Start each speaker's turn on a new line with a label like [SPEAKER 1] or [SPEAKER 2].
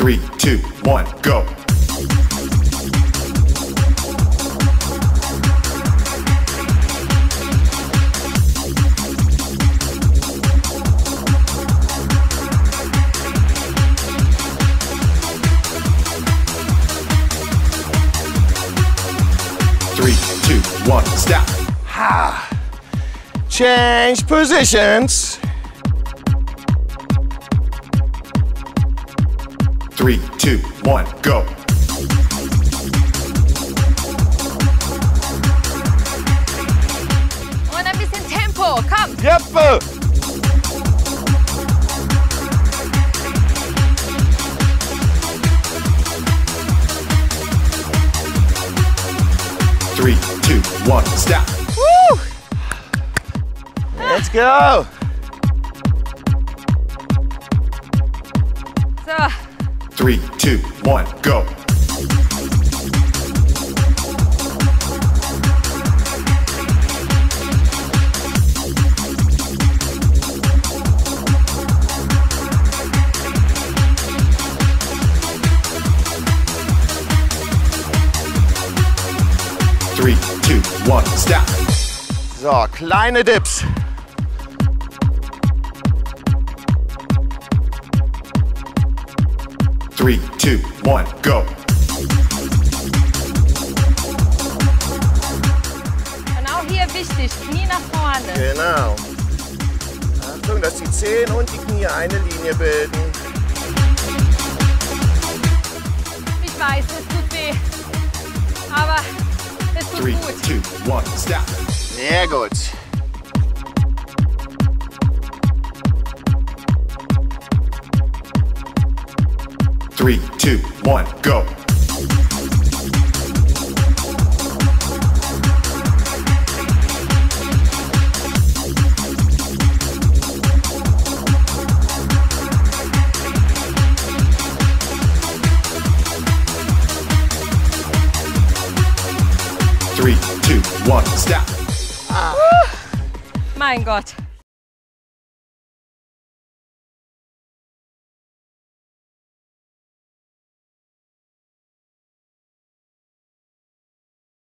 [SPEAKER 1] three, two, one, go.
[SPEAKER 2] Three, two, one, Change positions.
[SPEAKER 1] Three, two, one, go.
[SPEAKER 3] Und ein bisschen Tempo. Komm.
[SPEAKER 2] Jeppe.
[SPEAKER 1] Three, two, one, stop.
[SPEAKER 2] Woo. Let's go.
[SPEAKER 1] Three, two, one, go. Three, two, one, stop.
[SPEAKER 2] So, kleine Dips.
[SPEAKER 1] Three, two, one, go.
[SPEAKER 3] Auch hier wichtig, Knie nach vorne.
[SPEAKER 2] Genau. Achtung, dass die Zehen und die Knie eine Linie bilden.
[SPEAKER 3] Ich weiß, es tut weh. Aber es tut
[SPEAKER 1] Three,
[SPEAKER 3] gut.
[SPEAKER 1] two, one, stop.
[SPEAKER 2] Sehr gut.
[SPEAKER 1] Three, two, one, go. Three, two, one, stop. Ah!
[SPEAKER 3] Mein Gott.